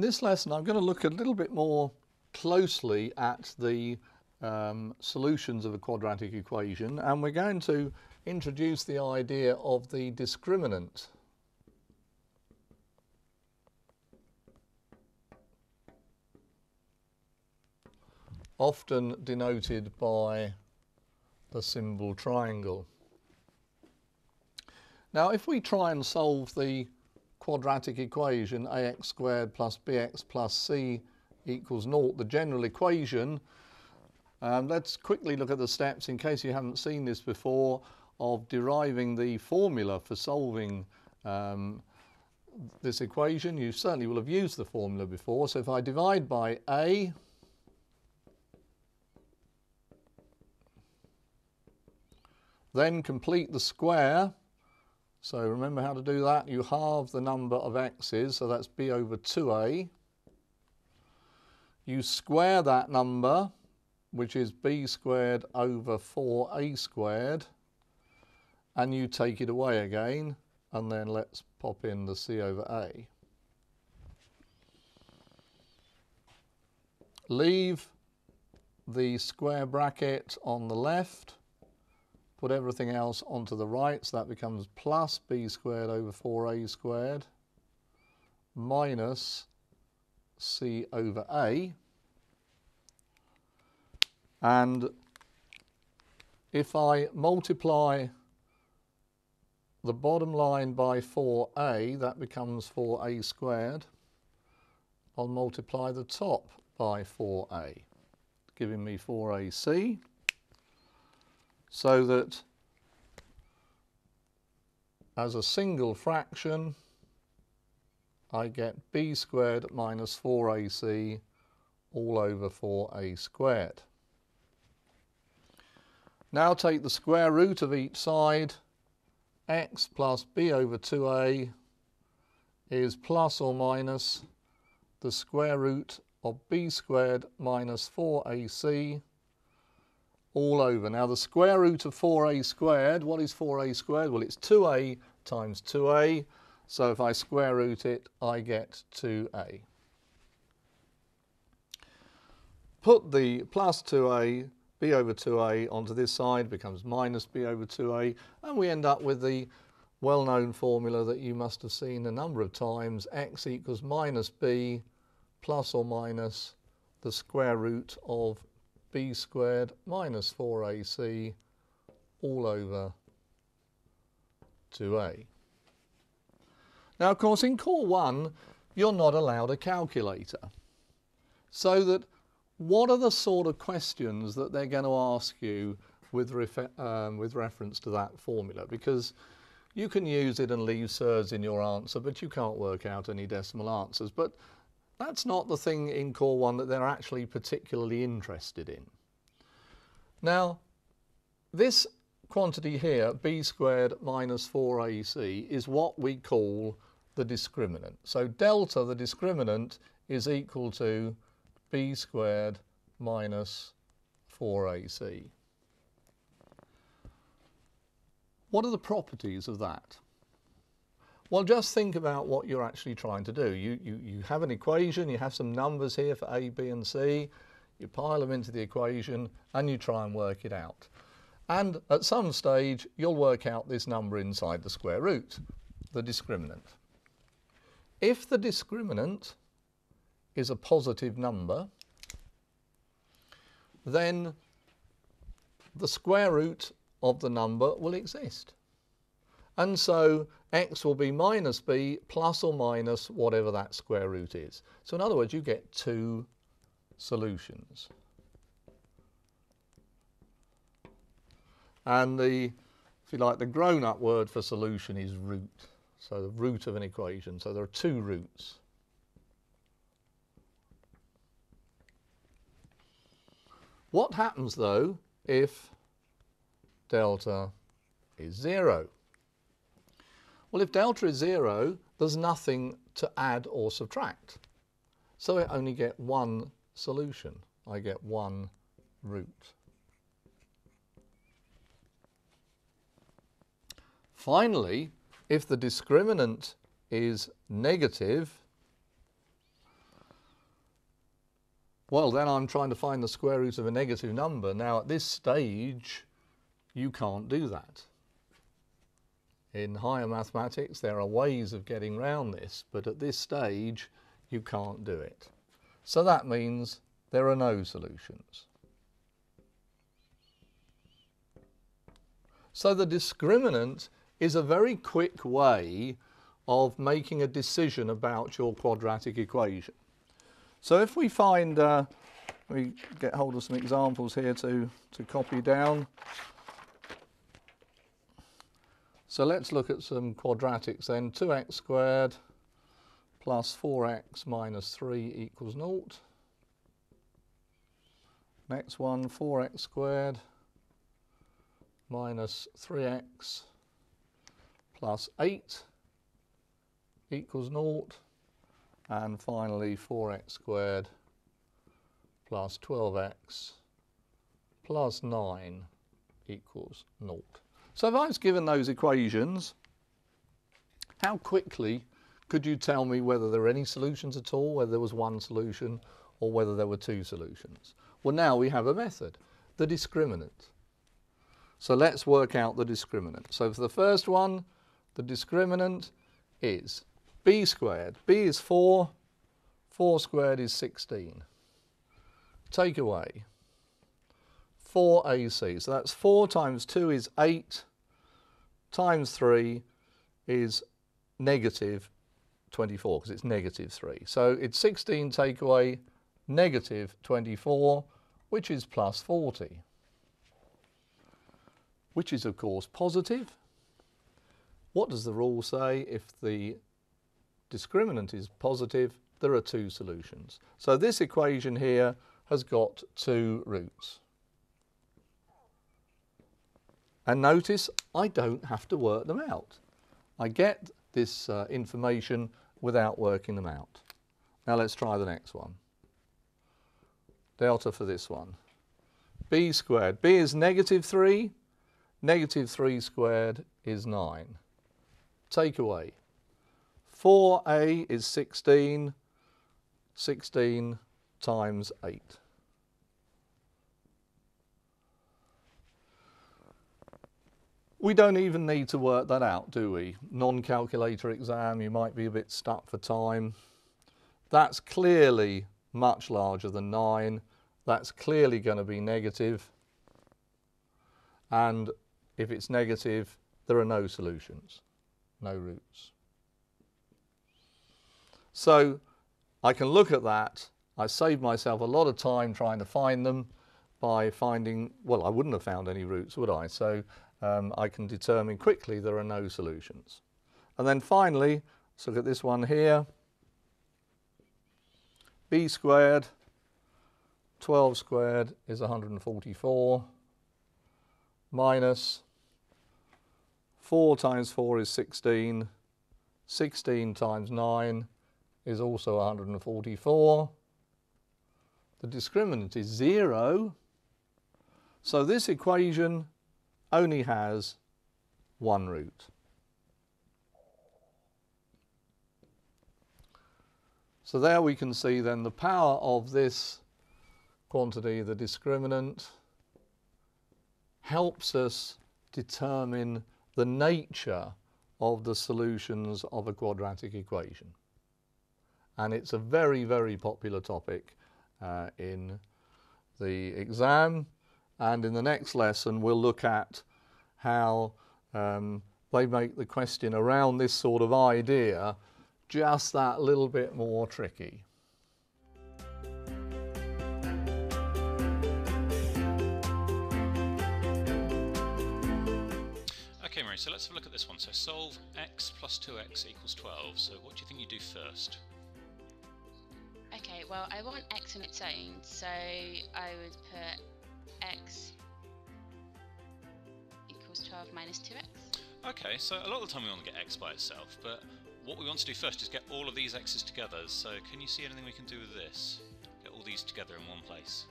In this lesson I'm going to look a little bit more closely at the um, solutions of a quadratic equation and we're going to introduce the idea of the discriminant. often denoted by the symbol triangle. Now if we try and solve the quadratic equation ax squared plus bx plus c equals naught, the general equation, um, let's quickly look at the steps in case you haven't seen this before of deriving the formula for solving um, this equation. You certainly will have used the formula before. So if I divide by a, then complete the square so remember how to do that. You halve the number of x's, so that's b over 2a. You square that number, which is b squared over 4a squared, and you take it away again, and then let's pop in the c over a. Leave the square bracket on the left put everything else onto the right, so that becomes plus b squared over 4a squared minus c over a. And if I multiply the bottom line by 4a, that becomes 4a squared. I'll multiply the top by 4a, giving me 4ac so that as a single fraction I get b squared minus 4ac all over 4a squared. Now take the square root of each side. x plus b over 2a is plus or minus the square root of b squared minus 4ac all over. Now the square root of 4a squared, what is 4a squared? Well, it's 2a times 2a. So if I square root it, I get 2a. Put the plus 2a, b over 2a onto this side, becomes minus b over 2a, and we end up with the well-known formula that you must have seen a number of times, x equals minus b plus or minus the square root of b squared minus 4ac all over 2a. Now, of course, in Core 1, you're not allowed a calculator. So that what are the sort of questions that they're going to ask you with, um, with reference to that formula? Because you can use it and leave surds in your answer, but you can't work out any decimal answers. But that's not the thing in Core 1 that they're actually particularly interested in. Now, this quantity here, b squared minus 4ac, is what we call the discriminant. So delta, the discriminant, is equal to b squared minus 4ac. What are the properties of that? Well, just think about what you're actually trying to do. You, you, you have an equation, you have some numbers here for A, B and C, you pile them into the equation and you try and work it out. And at some stage, you'll work out this number inside the square root, the discriminant. If the discriminant is a positive number, then the square root of the number will exist. And so x will be minus b plus or minus whatever that square root is. So in other words, you get two solutions. And the, if you like, the grown-up word for solution is root. So the root of an equation. So there are two roots. What happens though if delta is zero? Well, if delta is zero, there's nothing to add or subtract. So I only get one solution. I get one root. Finally, if the discriminant is negative, Well, then I'm trying to find the square root of a negative number. Now, at this stage, you can't do that. In higher mathematics, there are ways of getting round this, but at this stage, you can't do it. So that means there are no solutions. So the discriminant is a very quick way of making a decision about your quadratic equation. So if we find, uh, we get hold of some examples here to, to copy down. So let's look at some quadratics then. 2x squared plus 4x minus 3 equals naught. Next one, 4x squared minus 3x plus 8 equals naught. And finally, 4x squared plus 12x plus 9 equals naught. So if I was given those equations, how quickly could you tell me whether there are any solutions at all, whether there was one solution or whether there were two solutions? Well, now we have a method, the discriminant. So let's work out the discriminant. So for the first one, the discriminant is b squared. b is 4, 4 squared is 16. Take away 4ac. So that's 4 times 2 is 8 times 3 is negative 24 because it's negative 3. So it's 16 take away negative 24 which is plus 40 which is of course positive. What does the rule say if the discriminant is positive there are two solutions. So this equation here has got two roots. And notice I don't have to work them out. I get this uh, information without working them out. Now let's try the next one. Delta for this one. b squared. b is negative 3. Negative 3 squared is 9. Take away. 4a is 16. 16 times 8. We don't even need to work that out, do we? Non-calculator exam, you might be a bit stuck for time. That's clearly much larger than 9. That's clearly going to be negative. And if it's negative, there are no solutions, no roots. So I can look at that. I saved myself a lot of time trying to find them by finding, well, I wouldn't have found any roots, would I? So um, I can determine quickly there are no solutions. And then finally, let's look at this one here. b squared, 12 squared is 144, minus 4 times 4 is 16, 16 times 9 is also 144. The discriminant is 0. So this equation only has one root. So there we can see then the power of this quantity, the discriminant, helps us determine the nature of the solutions of a quadratic equation. And it's a very, very popular topic uh, in the exam and in the next lesson, we'll look at how um, they make the question around this sort of idea just that little bit more tricky. Okay, Mary, so let's have a look at this one. So solve x plus 2x equals 12. So what do you think you do first? Okay, well, I want x on its own, so I would put x equals 12 minus 2x. Okay, so a lot of the time we want to get x by itself, but what we want to do first is get all of these x's together. So can you see anything we can do with this? Get all these together in one place.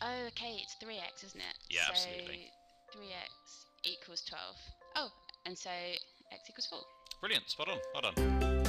Oh, okay, it's 3x, isn't it? Yeah, so absolutely. 3x equals 12. Oh, and so x equals 4. Brilliant, spot on, well done.